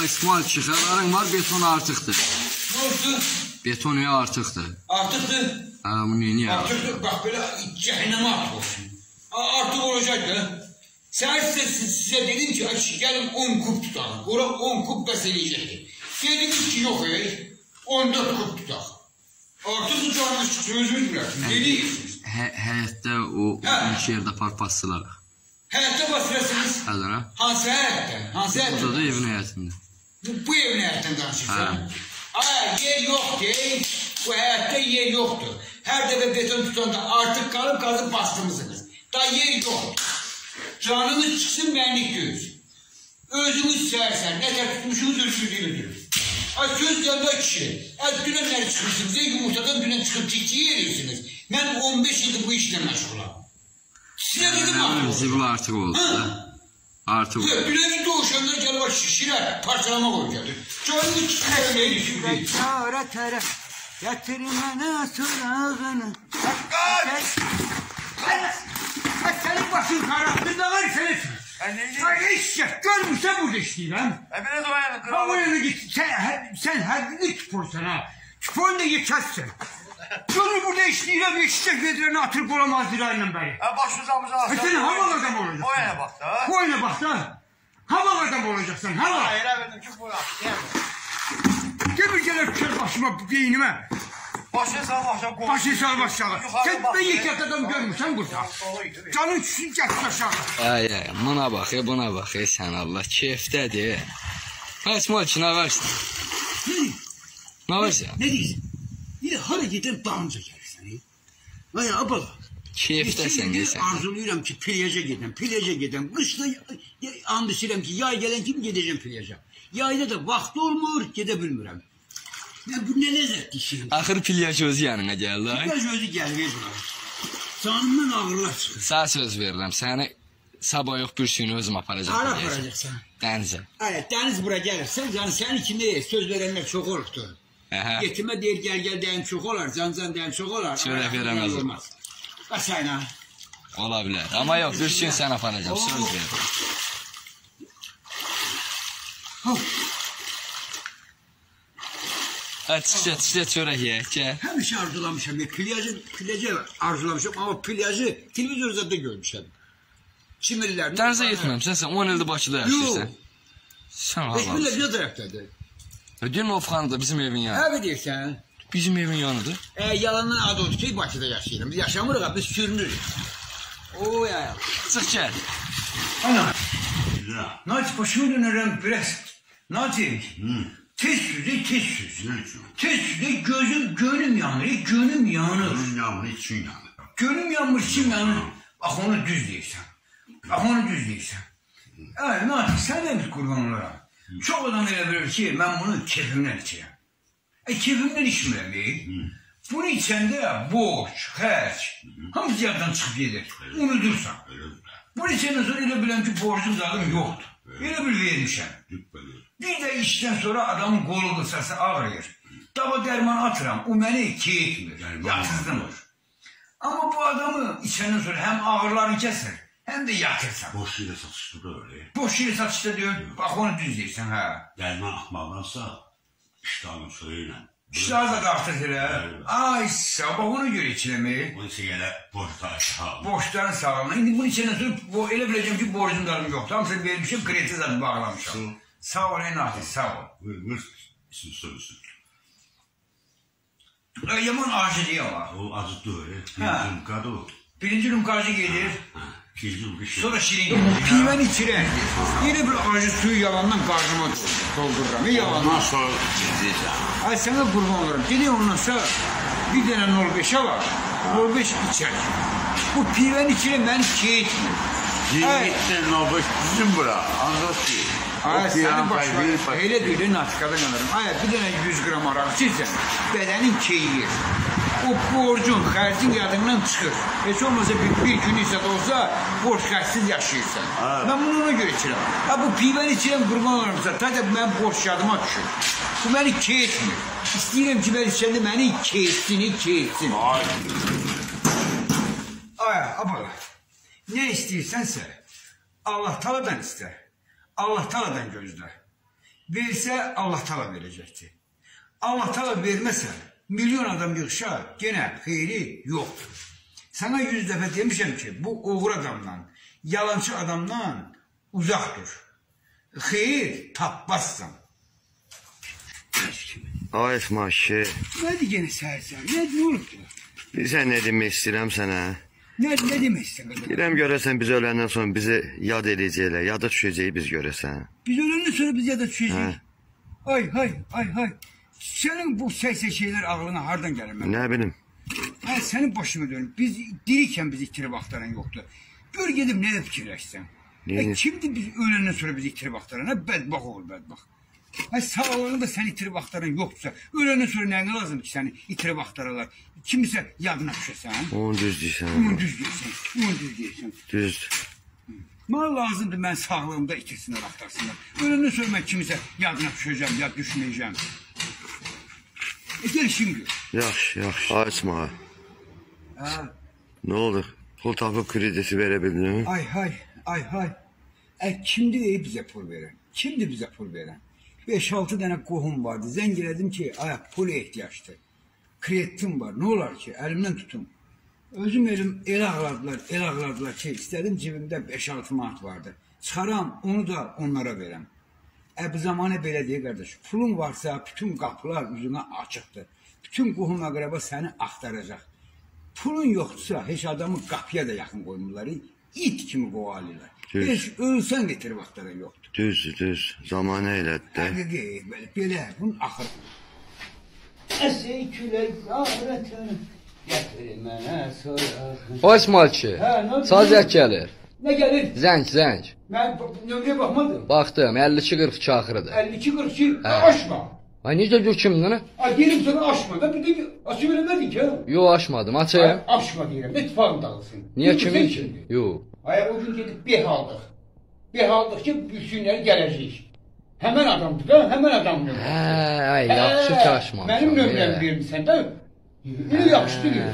Sonra İsmail çıkarların var beton artıktı. Ne? Beton ya artıktı. Artıktı. Ha bunu niye artıktı? Artıktı bak böyle cehenneme artık olsun. Artık olacaktı. Sen size, size dedim ki gelin 10 kup tutalım. Ora 10 kup da seleyecekti. Dediniz ki yok ey. 14 kup tutak. Artık uçağınız sözümüz bırakın. Deliyiz. Həyətdə o iki yerdə park basdılaraq. Həyətdə basdırasınız? Hədənə? Hansı həyətdə? Hansı həyətdə? Burada da evin həyətində. Bu, bu evlilikten danışırsın. Eğer yer yok değil, bu hayatta yer yoktur. Her defa beton tutanda artık kalıp kazıp bastırmışsınız. Daha yer yok. Canınız çıksın benlik diyoruz. Özünüz sersen, ne ter tutmuşsunuz ölçüldüğünüz. Ha söz yanında kişi. Ha düne nereye çıkmışsınız? Ya yumurtadan düne çıkıp çiçeği yeriyorsunuz. Ben 15 yıldır bu işle meşgulam. Size dedim artık. Zibul artık oldu. Artı bu. Güneş doğuşanda gel bak şişire parçalama koy geldi. Çoğunun ikisine öyleydi şimdi. Çağıra tara. Yatır bana sorağını. Hakkı! Ben senin başın karaktırda var senin. Ben ne diyeyim? Ay eşek görmüşse burada işliği lan. E biraz o ayağını kıralım. Havayını git. Sen, her, sen her gün çıporsan ha. Çıporun da geçersin. Sonra burada işliğine bir eşek vedreni atır bulamazdılar annem beni. Ha başımıza mıza alsın. Sen hava adam olacaksın. O yana bak da. Bu oyuna bak lan. Hava adam olacaksın hava. Hayır efendim ki bu ya. Demir gel kör başıma beynime. Başını sağ başa koy. Başı sal başladı. Sen ben iki adam görmüşsen burada. Canın düşsün gel aşağı. Ay ay, buna bax, buna bax, sən Allah, keyfdədir. Ha İsmail ki, nə varsa? Nə varsa? Ne diyorsun? Yine hareketin damca gelirsen. Vay abla. Keyfdəsən, Geçen deyirsən. arzulayıram ki plaja gidem, plaja gidem. Kışta and içirəm ki yay gelen kim gideceğim plaja. Yayda da vaxt olmur, gedə bilmirəm. Ya bu ne lezzet işin. Axır pilyaj özü yanına gəldi, ay. Plaj özü gəlmir buna. Canımdan ağırlar çıxır. Sənə söz verirəm, səni sabah yox bir suyunu özüm aparacam. Hara pilyaja. aparacaqsan? Dənizə. Evet, deniz buraya gelirsen, can senin kimi söz verenler çok olurdu. Əhə. Yetime deyir gel gel deyin çok olar, can can deyin çok olar. Şöyle Ama veremez. olmaz. Kaçayla. Ola bilər. Amma yox, bir gün sən aparacam, söz verirəm. Hadi çıxca, çıxca çörək yeyək, gəl. Həmişə arzulamışam. Ya, plajı, plajı arzulamışam ama plajı televizorda da görmüşəm. Çimirlər. Dənizə getməmsən, sən 10 ildir Bakıda yaşayırsan. Yox. Sən Heç Allah. bilək ne tərəfdədir? Deyirəm Ofxanada bizim evin yanı. Hə deyirsən. Bizim evin yanıdır. E, yalandan adı odur ki Bakıda yaşayırım. Biz yaşamırıq, biz sürünürük. O ya. Çıx gəl. Ana. Naci başımı dönerim biraz. Naci. Tez süzü tez süzü. Tez süzü gözüm gönlüm yanır. Gönlüm yanır. Yağmur için yanır. Gönlüm yanmış için yanır. Bak onu düz değilsen. Bak onu düz değilsen. Evet Naci sen de bir kurban olarak. Çok adam öyle bilir ki ben bunu keyfimden içeyim. E keyfimden içmirəm. Bunu içəndə borç, xərc, hamısı yaddan çıxıb gedir. Unudursan. Öyle? Bunu içəndən sonra elə biləm ki, borcum zadım yoxdur. Elə bir vermişəm. Bir də işdən sonra adamın qolu qısası ağrıyır. Dava dərman atıram, o məni ki etmir, Dərman yatızdırmır. Amma bu adamı içəndən sonra həm ağrılarını kəsir, həm də yatırsan. Boş yere satıştı böyle. Boş yeri satışda diyor, bax onu düz deyirsən, hə. Derman atmamazsa iştahın söyleyle. İşlər də qalxır elə. Ay, sabah ona görə içiləmək. Bu ise gene boş taşa. Borçların sağlamına. İndi bunu içəndən sonra elə biləcəm ki, borcumlarım yoxdur. Hamısını vermişim, kredi zaten bağlamışam. Sağ ol, ey Nafi, sağ ol. Vır vır. İsim sorusu. E, Yaman aciliği var. O acıttı öyle. Ha. Bir yumkada o. Birinci lumkacı gelir, Ha. Şey. Sonra şirin. Pivəni içirəm. Yine bir acı suyu yalandan qarnıma doldururam. Ey yalandan. Ondan sonra. Ay sana kurban olurum. Dedi ondan sonra bir tane 05'e var. 05 içer. Bu pivəni içirəm beni keyitmir. Ay, Yirmi nobel bizim bura. Anlat ki. ay senin başına bak. öyle değil natikadan alırım. Ay bir tane 100 gram arak içirsen bedenin keyir. O borcun, xərcin yadından çıxır. Heç olmasa bir, bir gün isə də olsa borc xərcsiz yaşayırsan. Ha. Ben bunu ona göre içirəm. Ha bu pivəni içirəm qurban olurumsa, tabi mən borc yadıma düşür. Bu məni keyitmir. İstəyirəm ki, mən içəndə məni keyitsin, keyitsin. Ay. Ay, abala, ne istiyorsansa Allah taladan ister. Allah taladan gözler. Versə Allah təala verəcəkdir. Allah təala verməsə, milyon adam yığışar, genə xeyri yoxdur. Sana yüz dəfə demişəm ki, bu oğur adamdan, yalancı adamdan uzaq dur. Xeyir tapmazsan. Ay İsmail kişi, Nədir yenə səhərsən? Nə nə olubdu? bilirsən nə demək istəyirəm sənə? Nə nə demək istədin? Deyirəm görəsən biz öləndən sonra bizi yad edəcəklər, yada düşəcəyik biz görəsən. Biz öləndən sonra biz yada Hə. düşəcəyik. Ay hay ay hay. Sənin bu səysə şeylər ağlına hardan gəlir mən? Nə bilim. Hə, sənin başına dönüm. Biz dirikən bizi itirib axtaran yoxdur. Gör gedib nə də fikirləşsən. Hə, kimdir biz öləndən sonra bizi itirib axtaran? Hə, bədbax olur, bədbax. Hə, sağlığında səni itirib axtaran yoxdursa, öləndən sonra nə lazımdır ki, səni itirib axtaralar? Kimisə yadına düşəsən? Onu düz deyirsən. Onu düz deyirsən. Onu düz deyirsən. Düzdür. Mənə lazımdır mən sağlığımda itirsinlər, axtarsınlar. Öləndən sonra mən kimisə yadına düşəcəm, yad düşməyəcəm. E, gəl şimdi. Yaxşı, yaxşı. Ay İsmail, Hə, nə oldu? Pul tapıb kredisi verə bildin? ay hay, ay hay. E, kimdir ey bizə pul verən? Kimdir bizə pul verən? 5-6 dənə qohum vardı. Zəng elədim ki, ay pula ehtiyacdır. Kreditim var. Nə olar ki, əlimdən tutum. Özüm elim elə ağladılar, elə ağladılar ki, istədim cibimdə 5-6 manat vardı. Çıxaram, onu da onlara verəm. E bu zamanı belə deyir qardaş. Pulun varsa bütün qapılar üzünə açıqdır. Bütün qohum əqrəba səni axtaracaq. Pulun yoxdursa heç adamı qapıya da yaxın qoymurlar. İt kimi qovalırlar. Heç ölsən getirib axtaran yoxdur. Düzdür, düz. Zamanə elədi də. Həqiqi belə, belə bunun axırı. Əsey külək qarətən gətir mənə soraq. Nə oldu? Sazət gəlir. Nə gəlir? Zəng, zəng. Mən nömrəyə baxmadım. Baxdım, 52-42 axırıdır. 52 42 Hə. aşma. Ay necə gör kimdir? Ay dedim sana aşma da bir de açı veremedin ki. Yo, açmadım, açayım. Ay, Aşma deyirəm. Ne tifakın dağılsın. Niyə kimin ki? Yo. Ay o gün gedib beh aldıq. Beh aldıq ki büsünlər gələcək. Həmən adamdır da, həmən adam nömrəsi. Hə, ay yaxşı ki açmamışam. Mənim nömrəmi Hə. vermisən də. Elə yaxşı deyir.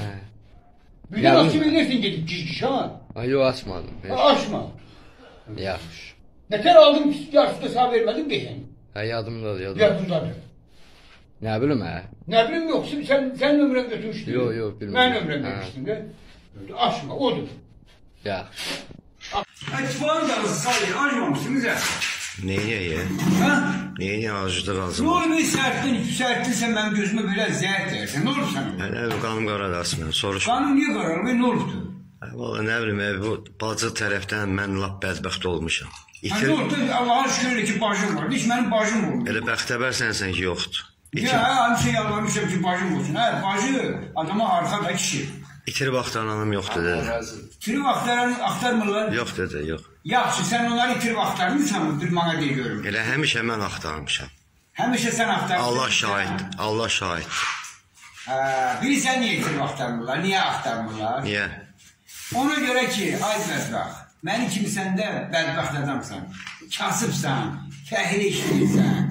Bir də Ya açı bu- verirsən gedib giş ha. Ay yo, açmadım. Heç. Aşma. Yaxşı. Nətər aldım yarısı sağ vermədim behin. Hə, yadımdadır, yadımdadır. Yadımdadır. Nə bilim hə. Ne bileyim yok sen sen nömrəni götürmüşdün. Yo, yo, bilmirəm. Mən nömrəmi Hə. vermişdim də. Aşma odur. Yaxşı. Ətfan da sayı almamışsınız ya. Neyə? Ha? Neyə acıdı Ne qalsın? olur bir serttin, serttinsen ben gözüme böyle zehir dersin. Ne olur sana? Hələ bu qanım qaradasın, soruş. Kanun niye kararlı ve ne oldu? Valla nə bilim, e, bu bacı tərəfdən mən lap bədbəxt olmuşam. İtir, ne oldu? Allah'a şükür ki bacım var. Hiç benim bacım olmuyor. elə bəxtəbər sənsən ki, yoxdur. İtir, Ya her şey yalvarmışım ki bacım olsun. Ha, bacı adama arkada kişi. itirib axtaranım yoxdur dedi. Itirib aktaran, aktarmırlar. Yox dedi, yox. Yaxşı sen onları itirib aktarmışsan bir bana deyiyorum. Elə həmişə mən axtarmışam. Həmişə sən aktar. Allah şahid, Allah şahid. Ha, bilirsən niye itirib aktarmırlar? Niye aktarmırlar? Niyə? Ona göre ki, ay bədbəxt, mənim kimi sən də bədbəxt adamsan, kasıbsan, fəhli işləyirsən.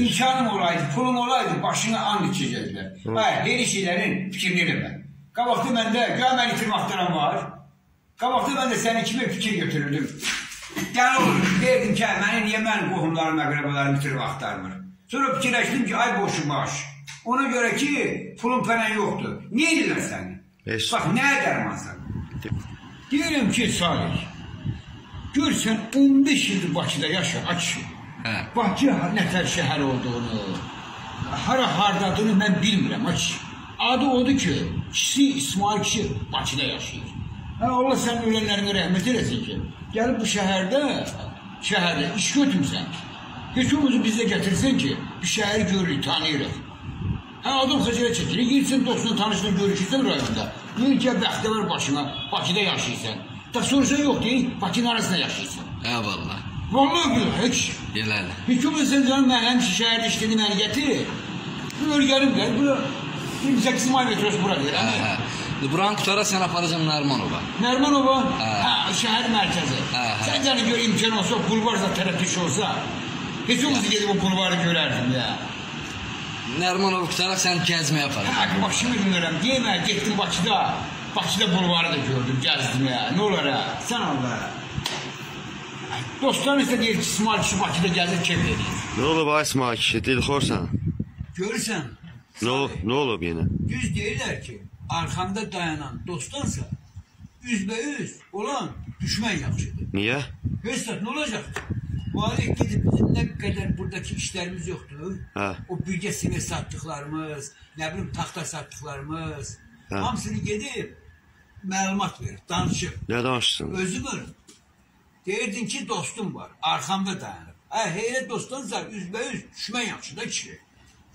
İmkanım olaydı, pulum olaydı, başına and içəcəklər. Hayır, belə şeylərin fikrini eləmə. Qabaqda məndə, gəl mən itirib axtaran var. Qabaqda mən də sənin kimi fikir götürürdüm. Gəl olur, derdim ki, məni niyə mənim qohumlarım, əqrəbalarım itirib axtarmır. Sonra fikirləşdim ki, ay boşu baş. Ona görə ki, pulun pənən yoxdur. Niyə edirlər səni? Heç. Bax, nə dərmansan? Deyirəm ki, Salih, gör sən 15 ildir Bakıda yaşa, aç. Hə. Bakı nətər şəhər olduğunu, hara hardadığını mən bilmirəm, aç. Adı odur ki, kişi İsmail kişi Bakıda yaşayır. Hə, Allah sənin ölənlərinə rəhmət eləsin ki, gəlib bu şəhərdə, şəhərdə iş götürmüsən. Olmazsa bizə gətirsən ki, bir şəhəri görürük, tanıyırıq. Hə adam xəcərə çəkilir, girsən dostuna, tanışla görüşürsən rayonda. Deyir ki, bəxtə var başına, Bakıda yaşayırsan. Da soruşan yox deyir, Bakının arasında yaşayırsan. Hə vallah. Vallahi bilir, heç. Eləli. Heç olmasa canım mən həmişə şəhərdə işlədim, məni gətir. Ölgərim də, bura 28 may metrosu bura deyir. Hə, hə. Buranı qutara sən aparacam Nərmanova. Nərmanova, Hə. hə, şəhər mərkəzi. Hə, hə. Sən canı gör imkan olsa, bulvar da tərəf düş olsa, heç olmasa gedib o bulvarı görərdim ya. Nərmanova qutaraq sən gəzməyə aparacam. Hə, başımı dinlərəm. Deyemə, getdim Bakıda. Bakıda bulvarı da gördüm, gəzdim ya. Nə olar ha? Sən Allah. Dostlar ise deyir ki İsmail kişi Bakıda gəzir kef edir. Ne olub ay İsmail kişi? Dilxorsan. Görürsən, Ne, ol- ne olub yenə? düz deyirlər ki, arxanda dayanan dostlarsa üzbəüz olan düşmən yaxşıdır. Niyə? Hüsnət nə olacaq? Valih gedib bizim nə qədər buradakı işlərimiz yoxdur. Hə. O birgə sinir satdıqlarımız, nə bilim taxta satdıqlarımız, Hə. hamısını gedib məlumat verir, danışır. Nə danışsın? Özü var. Deyirdin ki dostum var, arxamda dayanıb. Hə, heyrət dostunsa üzbəüz düşmən yaxşı da kişi.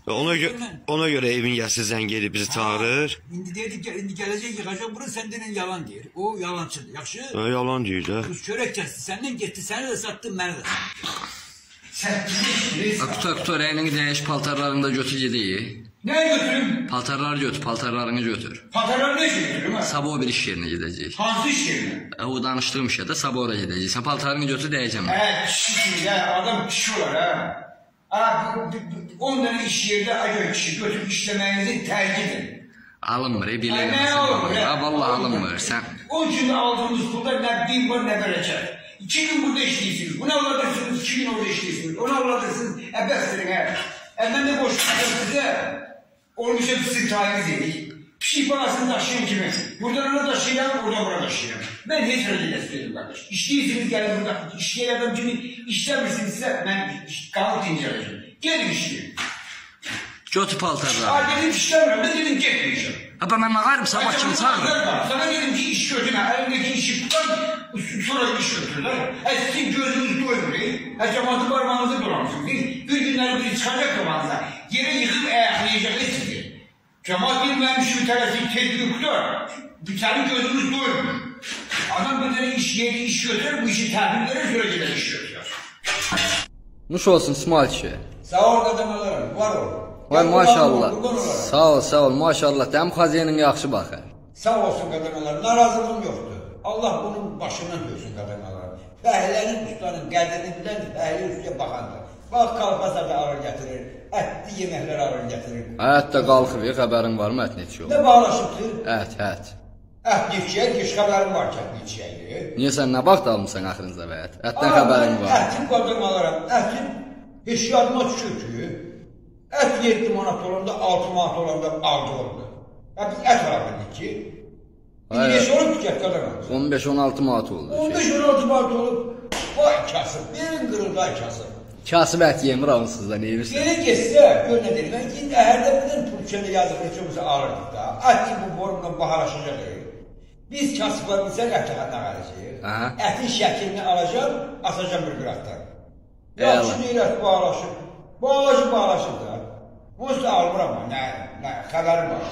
Ona, gö ona görə evin yəsi zəng edib bizi çağırır. İndi deyirdi ki, indi gələcək yığacaq bunu səndən yalan deyir. O yalançıdır. Yaxşı? Ha, yalan deyir də. Qız çörək kəsdi, səndən getdi, səni də satdı, məni də satdı. Sən bilirsən. Ha, Qutar, qutar, rəynini dəyiş, paltarlarını da götür gedəyik. Nəyi götürüm? Paltarları götür, paltarlarını götür. Patalar ne şey götürüm ha? Sabah o bir iş yerinə gedəcəyik. Hansı iş yerine? E, O danışdığım işə də sabah ora gedəcəyik. Sən paltarını götür dəyəcəm. He kişi ya adam kişi olar ha. Ha, bu, bu, bu, onların iş yerinde acı kişi götürüp işlemenizi tercih edin. Alınmır, e, bilirəm. ne olur Ha, vallahi alınmır. Sən Onun için de aldığımız pulda ne bin var ne bereket. İki gün burada işliyorsunuz. Bunu avladırsınız, iki gün orada işliyorsunuz. Onu avladırsınız, he. E ben de boş tutarım size. Olmuş hep sizin tayiniz yedik. Şey parasını taşıyan kimi? Buradan ona taşıyan, oradan buraya taşıyan. Ben hiç öyle istiyorum kardeş. İşliyorsunuz gelin burada. İşleyen adam kimi işlemişsinizse ben kanıt inceleyeceğim. Gelin işleyin. götür paltarları. Ha dedim işlemiyorum, ben dedim gitmeyeceğim. Ha, ben ağarım, sabah kimi çağırırım. Sana dedim ki iş götüne, elindeki işi tutar, sonra iş götürürler. E sizin gözünüz doymuyor. E cemaatı parmağınızı dolamışsınız. Bir, bir günler biri çıkacak zamanında. Yere yıkıp ayaklayacak. Cemaat bilmemiş bir tanesi tedbir tutar. Bir tane gözünüz doymuyor. Adam böyle iş yeri iş götürür, bu işi terbitlere süre gider iş götürür. Nuş olsun İsmail kişi. Sağ ol kadınlarım, var ol. Vay maşallah. Sağ ol, sağ ol. Maşallah. Dəm xaziyenin yaxşı baxır. Sağ olsun kadınlar, narazılığım yoktu. Allah bunun başından görsün kadınlar. Fəhlənin ustanın qədrini bilən fəhli üstüyə baxandır. Bax kalpasa da ağır gətirir, ətli yeməklər ağır gətirir. Həyat da qalxır, xəbərin varmı ət neçə olur? Ne bağlaşıbdır? Ət, ət. Ət neçəyə, geç xəbərim var ki, ət neçəyə. Niyə sən nə vaxt almısan axırınca və ət? Ətdən xəbərin var. Ətin qadırmalarım, ətin heç yadıma düşür ki, ət 7 manat olanda, 6 manat olanda aldı oldu. Ya biz ət alırdık ki, Hayır. İndi neçə olub ki, ət qadırmalar? 15-16 manat oldu. 15-16 manat olub, vay kasıb, birin qırılday kasıb. Kasıb ət yemir onsuz da, nə edirsən? Geri geçse, gör ne dedim. Ben şimdi herde bütün Türkçe'ni yazıp üçümüzü alırdık da. At ki bu borumdan bahalaşacak. Biz kasıplarımızı ətə verəcəyik. Aha. Ətin şəklini alacağım, asacağım bir. Eyvallah. Yaxşı deyil, ət bağlaşır. Bağlaşır, bağlaşır da. Onsuz da almıram nə, nə, xəbərim var.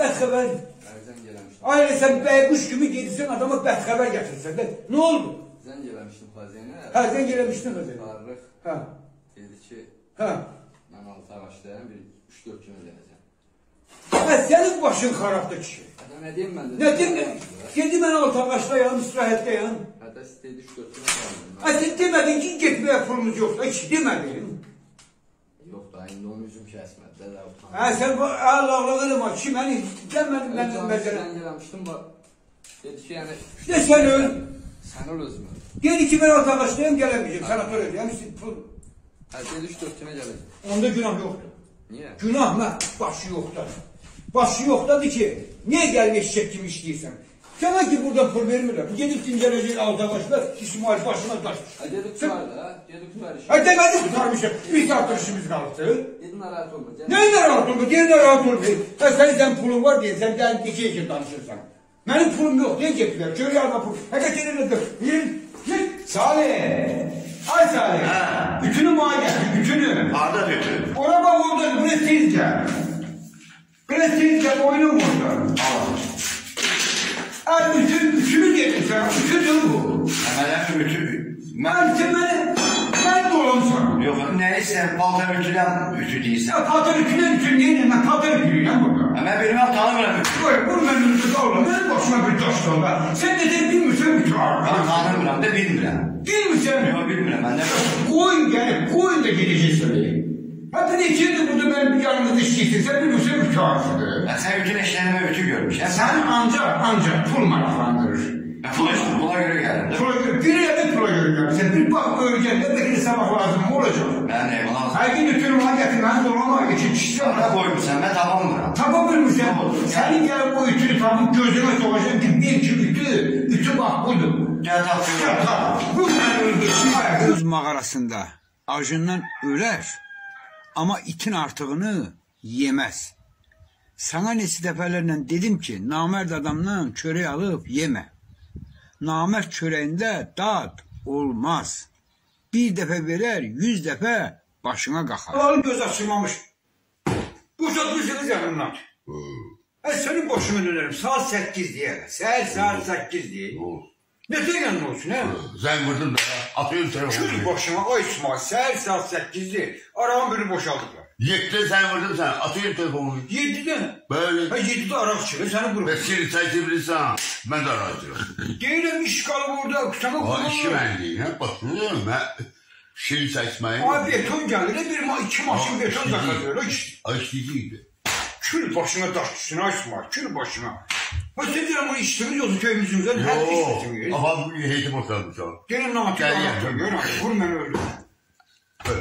Ne oldu bədxəbər? Aynı sen beykuş gibi gelirsen adama bədxəbər gətirirsən. də. Ne oldu? Zəng eləmişdim xaziyenə. Hə, sən gələmişdin qızı. Çağırırıq. Hə, Dedi ki, hə. mən altı ağaçdayım, bir 3-4 günə gələcəm. Hə, sənin başın xarabdır kişi. Hətta nə deyim mən? Ne demek? Dedi mən altaqaşdayam, istirahətdəyəm. Hətta istedi 3-4 günə gəldim. Hə, sən demədin ki, getməyə pulumuz yoxdur. Heç demədin. Da, indi onun üzüm kəsmədi. Dədə utandı. Hə, sən bu Allah'la eləmə ki, məni gəlmədin mənim məzərə. Zəng eləmişdim, bax. Dedi ki, yəni, De sən öl. sən ol özümü. Dedi ki, mən altaqaşdayam, gələməyəcəm. Sanatoriyadayam, yəni pul. Hə, dedi 3-4 günə gələcəm. Onda günah yoxdur. Niyə? Günah mı? Başı yoxdur. Başı yoxdadır ki, niyə gəlmək eşək kimi işləyirsən? Sənə ki, buradan pul vermirlər. Gedib dincələcək aldaqaşlar, İsmail başına daş. Hə, dedi tutar da, dedi tutar işi. Hə, demədi tutarmışım. Bir saatdir işimiz qaldı. Dedi narahat olma. gəl. Nə narahat olma, gel narahat olma. Hə, sənin sən pulun var deyə, sən gəlin iki iki danışırsan. Mənim pulum yox, deyə getdilər. Görü yarma pul. Hə, gətirirlər dur. Yürü, yürü. Salih. Ay Salih. Bütünü bana gətir, bütünü. Harda götür? Ona bak orada Brezilya. Brezilya oyunu burada. Ay bütün, dedim sana, bütünü bu. Hemen ütü. Ben seni, ben dolansan. Yok neyse paltar ütüden ütü değilsen. Ya kadın ütüne bütün değil, ben kadın ütüyüm burada. Hemen bilmem tanımıyorum. Buyur, bunu benim önümde oğlum, benim başıma bir taş doldu. Sen de de bilmiyorsun bütü var. Ben tanımıyorum da bilmiyorum. Bilmiyorsun. Yok bilmiyorum ben de. Koyun gelip, koyun da gideceğiz söyleyeyim. Hatta neçə ildir burada benim yanımda işləyirsən, sən bilmirsən bu kağıtıdır. Ben sen bütün eşlerime ütü görmüş. Ya sen Sen ancak ancak pul maraqlandırır. buna, buna göre geldim. Pula göre, bir yerde pula göre gelirsen, bir bak öğreneceksin, ne de sabah lazım mı olacak? Ben de buna Her gün ötürüm ha getirmem, dolama geçin, çişler Bana koymuşsan ben tamam mı? Tapa bilmirsən, sənin gəlib o ütünü tapıb gözünə soğacaq ki, bir ki ütü, ütü bax budur. Gel tapıyorum. Bu məni öldürsün. Öz mağarasında acından ölər, amma itin artığını yeməz. Sana neçə dəfələrlə dedim ki, namərd adamdan çörək alıb yemə. Namərd çörəyində dad olmaz. Bir dəfə verər, yüz dəfə başına qaxar. Al göz açılmamış. Boşaltmışsınız yanımdan. Ben senin boşuna dönerim. Saat 8 diye. Saat saat 8 diye. Neden yanına olsun he? Sen vurdun da atıyorum seni. Kül başıma o İsmail. Seher saat sekizdi. Arabam beni boşaldılar. Yedide sen vurdun sen. Atıyorum telefonu. Yedide. Böyle. Ha yedide araba çıkıyor. Seni vurdum. Ben seni tertibli sana. Ben de araba Değilim iş kalıbı orada. Sakın kurulur. O işi ben değilim. Bakın diyorum ben. Şimdi saçmayın. Abi beton geldi. Bir ma iki maşın beton da kalıyor. Aç değil. Kül başına taş üstüne açma. Kül başına. Ha sen diyorum bu iş çıkıyorsun köyümüzün üzerinden her iş çıkıyor. Aha bu heyetim oturdu şu an. Gelin ne yapacak? Gel, gel. Abi vurmen öldü. Böyle.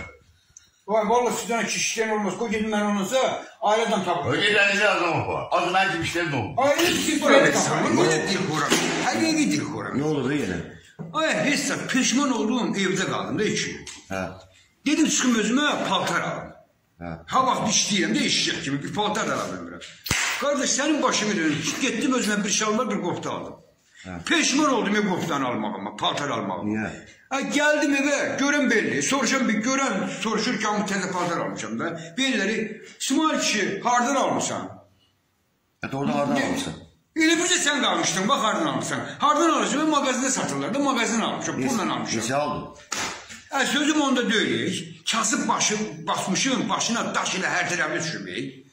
Vay valla sizden kişiden olmaz. Kocacığım ben olmasa aileden tabii. Öyle denizli adam var. Az ben gibi işlerim oldu. Aile bizim buraya kalır. Bu da dil. Her yere dil kuram. Ne olur yine? Ay hessa pişman olduğum evde kaldım da içim. Ha. Dedim çıkım özüme paltar alın. Ha. ha bak şey dişliyim de işecek gibi bir paltar da alabilirim. Kardeş senin başını dönüp gittim özüme bir şalvar bir kofta aldım. Peşman oldum ya koftanı almağıma, paltar almağıma. Niye? Ha, geldim eve, gören belli. Soruşan bir gören, soruşurken bu teze paltar almışım ben. Birileri, İsmail kişi, hardan almışsan. Et orada hardan almışsın. Elə bir də sən qalmışdın, bax hardan almışsan. Hardan almışsan, ben magazində satırlardı, magazin almışım, pulla almışım. Nesi aldın? Ha, sözüm onda deyil. Kasıb başı, basmışım, başına daş ilə hər tərəfli düşürmək.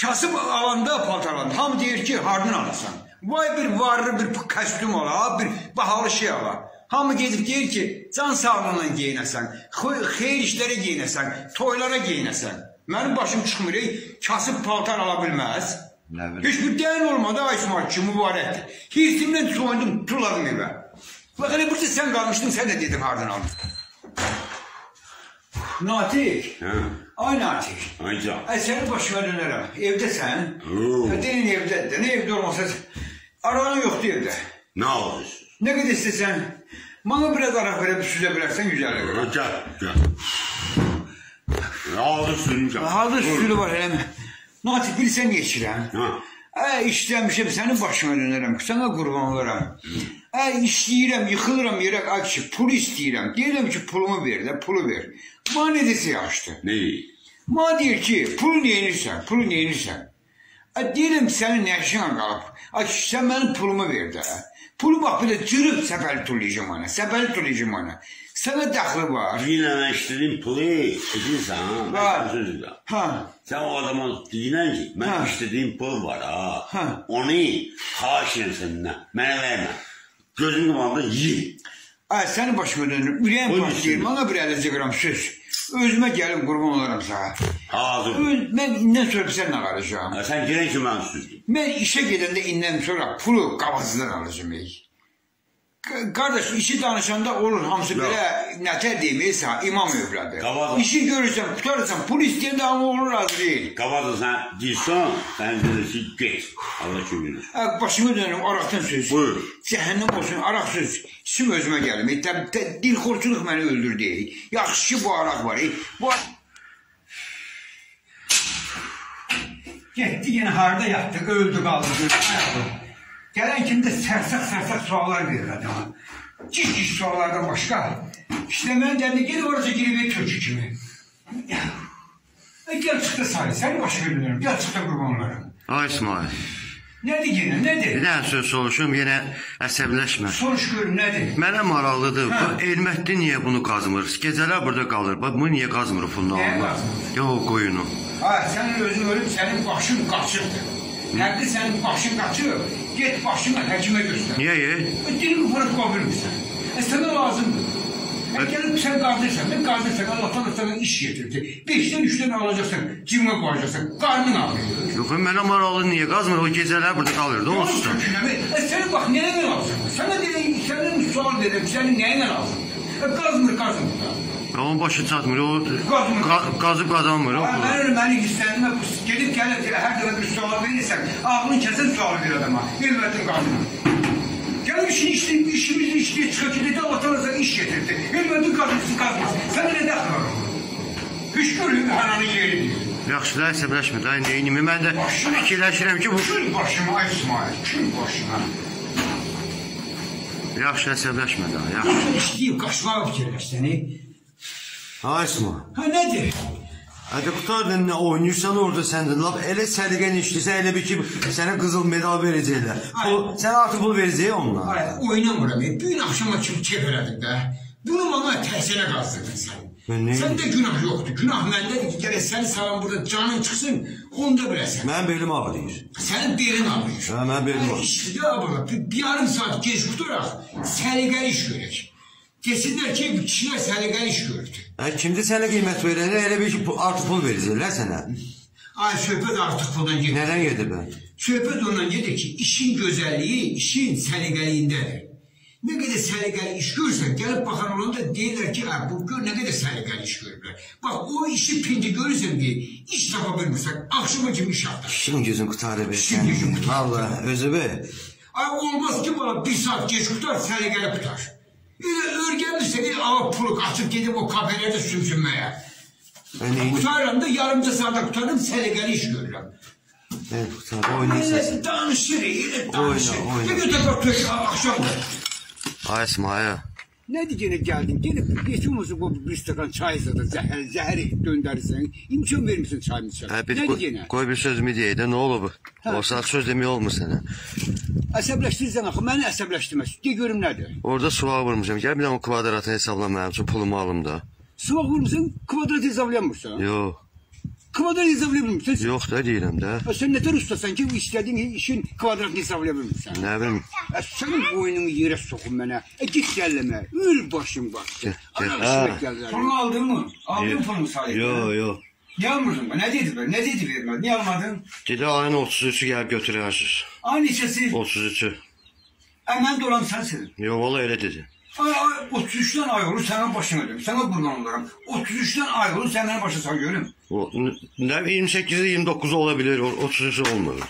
Kasıb alanda paltarlandı. Hamı deyir ki, hardan alırsan? Vay bir varlı bir kostyum ala, bir bahalı şey ala. Hamı gedib deyir ki, can sağlığına giyinəsən, xey- xeyir işlərə giyinəsən, toylara giyinəsən. Mənim başım çıxmır, kasıb paltar ala bilməz. Nə bilim. Heç bir dəyin olmadı, ay İsmail ki, mübarəkdir. Hirsimdən soyundum, tuladım evə. Bax, elə burada sən qalmışdın, sən də dedin hardan aldın. Natik. Ay Natik. Ancak. Ay seni başıma dönerim. Evdesən. Oo. Ha, Denin evdedir. Ne evde olmasa aranın yoktu evde. Ne oldu? Ne kadar istesen bana biraz ara verip süzebilirsen güzel olur. Gel gel. Ne oldu sürünce? Hazır sülü var hele mi? Natik bilsen geçirem. Ha. Ay işlemişim senin başıma dönerim. Sana kurban olurum. Ay işleyirəm, yıxılıram yerə, ay ki, pul istəyirəm. Deyirəm ki, pulumu ver də, pulu ver. Bana ne dese yaşdı. Ne? Ma deyir ki, pulu neyinirsən, pulu neyinirsən? Ay, deyirəm sənin nə işin qalıb? Ay, sən mənim pulumu ver də. Pulu bax belə cürüb səbəli tullayacağım ona, səbəli tullayacağım ona. Sənə dəxli var. Dinle işlediğin pulu edinsen ha. Var. Ben söz edeyim. Ha, Sen o adama dinlen ki ben Ha. işlediğim pul var ha. Ha. Onu haş senden. Bana verme. Gözün kapağında yi. Ay səni başıma dönür, ürəyim şimdi. bana bir ələcə qıram söz. Özümə gəlib qurban olaram sana. Hazır. Öz, mən indən sonra sənlə qalacağam. Ha, Sen giren ki ben sürdüm. Mən işə gedəndə indən sonra pulu qabazından alacağım. Qardaş, işi danışanda olur hamısı belə nətər deməysə, imam övladı. Qabaz- İşi görürsən, qutarırsan, pul istəyəndə amma olur razı deyil. Kapadı sen dilson. Sen bilirsin geç. Allah kim bilir. Başımı dönüm, araqdan söz. Buyur. Cəhənnəm olsun, araq söz. Sim özümə gəlim. E, Dilxorçuluq məni öldürdü. Yaxşı ki, bu araq var. ey. Bu ar- Getdi yenə harda yatdı, öldü qaldı. Gələn kimi də sərsək-sərsək suallar verir adama. Ciş-ciş suallardan başqa. İşte mən dəndə gedib orası girib kökü kimi. E, gəl çıxdı sayı, səni başa bilmirəm. Gəl çıxdı qurban olarım. Ay İsmail. Nədir yenə, Bir nədir? dənə söz soruşum, yenə əsəbləşmə. Soruş görüm, nədir? Mənə maraqlıdır. Hə. Bu Ermətli niyə bunu qazmır? Gecələr burada qalır. Bax bu niyə qazmır pulunu Niyə almır? qazmır? Yox, qoyunu. Ha, sənin özün ölüb, sənin başın qaçıbdır. Həqqi sənin başın qaçıb, get başını həkimə göstər. Niyə? ye? E, Dilini qıparıb qoğa bilmirsən. E, sənə lazımdır. Ha, gelip sen kardeşsen, ben kardeşsen Allah'tan sana iş getirdi. Beşten üçten alacaksın, cimre koyacaksın, karnın ağrıyor. Yox, mənə maraqlı niyə qazmır? O gecələr burada qalırdı, onsuz da. E sen bak neyine lazım? Sana dedim, senin sual dedim, senin neyine lazım? E, kazmır kazmır. Onun başı çatmır, o qa- qazıb qazanmır. öyle beni istediğime gelip gelip her defa bir sual verirsen, aklın kesin sual bir adama. Hürmetin kazmır. Gelip işin işte, işimizi işte çıkıyor dedi, Allah'tan sana iş getirdi. Hürmetin kazmırsın kazmırsın. Sana ne dakika var? Hüşkür hananın yeri diyor. Yaxşı da əsəbləşmə, da neynimi? Mən də fikirləşirəm ki, bu Kül başıma İsmail, kül başıma. yaxşı əsəbləşmə da, yaxşı. İşleyip kaçmaya fikirleşsene. Ha İsmail. Ha nedir? Hadi qutardın nə oynayırsan orada sən də lap elə səliqən işlisən elə bir ki sənə qızıl medal verəcəklər. O sən artıq pul verəcək onunla. Ay, oynamıram. ya. Dün akşama kim keyif elədik də. Bunu bana tersine kazdırdın sen. Ben ne- Sende günah yoktu. Günah mendedir ki gerek sen sağlam burada canın çıksın. Onu da bilesin. Mənim belim ağrıyır. Senin belin ağrıyor. Ha, mən belim ağrıyor. İşte ya burada bir, bir yarım saat geç tutaraq səliqəli iş görək. Desinlər ki, kişilər səliqəli iş gördü. Hə kimdə sənə qiymət verəndə elə bir ki artıq pul verəcəklər sənə. Ay söhbət artıq bundan gedir. Nədən gedir bə? Söhbət ondan gedir ki, işin gözəlliyi işin səliqəliyindədir. Nə qədər səliqəli iş görürsən, gəlib baxan olanda deyirlər ki, "Ə, bu gör nə qədər səliqəli iş görüblər." Bax, o işi pindi görürsən ki, iş tapa bilmirsən, axşama kimi iş axtar. İşin gücün qutarı gücün sən. Allah özü be. Ay olmaz ki bana bir saat geç tutar, səliqəli tutar. Elə örgənmirsə, bir ağa pulu qaçıb gedib o kafelerde sümsünməyə. Mən neyini? Qutaram da yarımca saata qutarım, səliqəli iş görürəm. Mən qutarı oynayırsan. Elə danışır, elə danışır. Oyna, oyna. Bir gün də tök axşamdır. Ay İsmail, Ne diyeceğine geldin? Gelip geçiyormuzu bu bir stakan çay zaten zehir, zehri döndürürsen. İmkan verir misin çayımızı çay? hə bir ne qoy, diyeceğine? qoy bir sözümü deyək də, nə olub? Hə. O saat söz demək olmur sənə. Əsəbləşdirirsən axı, məni əsəbləşdirməz. De görüm nədir? Orada sual vurmuşam. Gəl bir dənə o kvadratı hesabla mənim üçün pulumu alım da. Sıvaq vurmuşsan, kvadrat hesablayamırsan. Yox, Kvadrat hesablayamırsan. yox da deyirəm də. Ha, Sen ne tər ustasan ki, istediğin işin kvadratını hesablayamırsan. Nə bilim, Ha, Senin boynunu yere sokun bana. E git gelleme. Ül başım bak. Gel, gel. Ana Ha. işime geldiler. Pulunu aldın mı? Aldın pulunu sayı. yox, yox. Be? Ne dedi be? Ne dedi vermedi? Niye almadın? Dedi ayın 33-ü gəlib götürərsiniz. Aynı sesi. 33-ü. Hemen dolan sensin. Yox, valla elə dedi. Ay, ay, 33'ten ay olur senin başına ödüm. Sana kurban olurum. 33'ten ay olur senin başına sayıyorum. O, nə 28-i 29-u ola bilər, o- 33-ü olmur.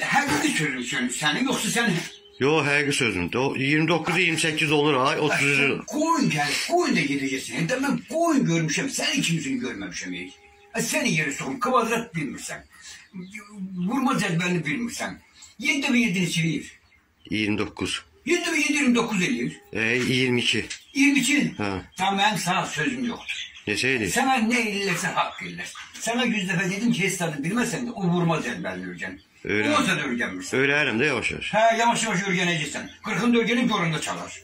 Həqiqi söylüyorsun senin yoksa sen Yox, həqiqi sözümdür. O 29-u 28 olur ay, 33-ü. koyun gel, koyun da gideceksin. Demek koyun görmüşüm, sen ikimizini görmemişim hiç. E, sen yeri son, kıvazat bilmişsen. Vurma cezbeni bilmişsen. Yedi mi yedin çiğir? 29. Yedi mi yedi 29 eliyir? E, 22. 22. Ha. Tamam ben sana sözüm yoktur. Deseydi. Sana ne illerse hak iller. Sana yüz defa dedim ki hesabını bilmezsen de o vurma cezbeni öleceksin. Öyle. Olsa da öleceksin. Öyle herhalde yavaş yavaş. Ha yavaş yavaş örgeneceksin. Kırkında örgenip yorunda çalar.